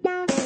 down.